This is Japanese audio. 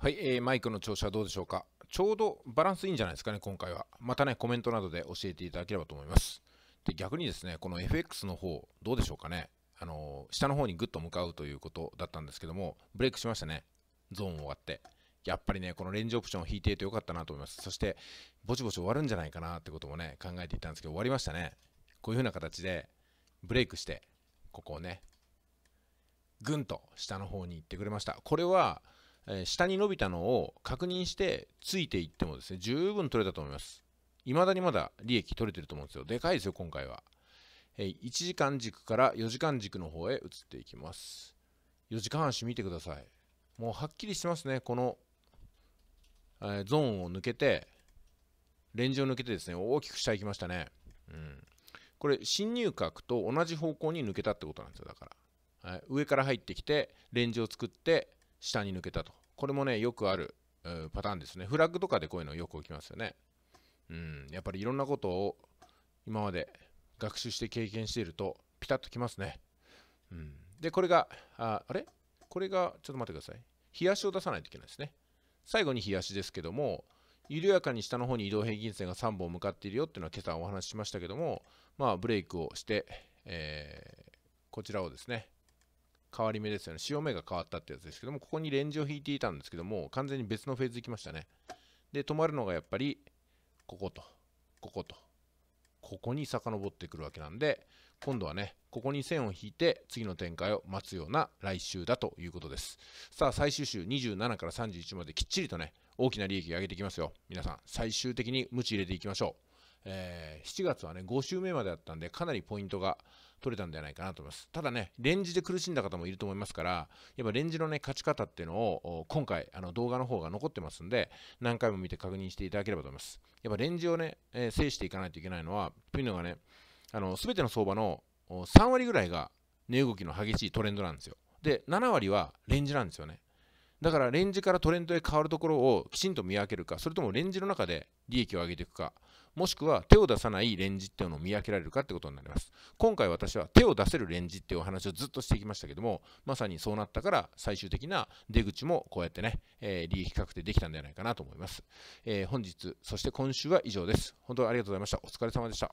はい、えーマイクの調子はどうでしょうか？ちょうどバランスいいんじゃないですかね、今回は。またね、コメントなどで教えていただければと思います。で、逆にですね、この FX の方、どうでしょうかね？あのー下の方にぐっと向かうということだったんですけども、ブレイクしましたね。ゾーン終わって。やっぱりね、このレンジオプションを引いていてよかったなと思います。そして、ぼちぼち終わるんじゃないかなってこともね、考えていたんですけど、終わりましたね。こういう風な形で、ブレイクして、ここをね、ぐんと下の方に行ってくれました。これは、え下に伸びたのを確認してついていってもですね、十分取れたと思います。未だにまだ利益取れてると思うんですよ。でかいですよ、今回は。え1時間軸から4時間軸の方へ移っていきます。4時間足見てください。もうはっきりしてますね、この、えゾーンを抜けて、レンジを抜けてですね、大きく下行きましたね。うん。これ、侵入角と同じ方向に抜けたってことなんですよ、だから。はい、上から入ってきてレンジを作って下に抜けたと。これもねよくある、パターンですね。フラッグとかでこういうのよく起きますよね。うん。やっぱりいろんなことを今まで学習して経験しているとピタッときますね、うん、でこれがああれ？これがちょっと待ってください。冷やしを出さないといけないですね。最後に冷やしですけども緩やかに下の方に移動平均線が3本向かっているよっていうのは今朝お話ししましたけどもまあブレイクをして、えーこちらをですね変わり目ですよね。潮目が変わったってやつですけどもここにレンジを引いていたんですけども完全に別のフェーズ行きましたね。で止まるのがやっぱりこことこことここに遡ってくるわけなんで今度はねここに線を引いて次の展開を待つような来週だということです。さあ最終週27から31まできっちりとね大きな利益を上げていきますよ。皆さん最終的に無知入れていきましょう。えー7月はね5週目までだったんでかなりポイントが取れたんじゃないかなと思います。ただねレンジで苦しんだ方もいると思いますからやっぱレンジのね勝ち方っていうのを今回あの動画の方が残ってますんで何回も見て確認していただければと思います。やっぱレンジをね、えー制していかないといけないのはというのがねあの全ての相場の3割ぐらいが値動きの激しいトレンドなんですよ。で7割はレンジなんですよね。だからレンジからトレンドへ変わるところをきちんと見分けるか、それともレンジの中で利益を上げていくか、もしくは手を出さないレンジっていうのを見分けられるかってことになります。今回私は手を出せるレンジっていうお話をずっとしてきましたけども、まさにそうなったから最終的な出口もこうやってね、えー利益確定できたんじゃないかなと思います。えー本日、そして今週は以上です。本当にありがとうございました。お疲れ様でした。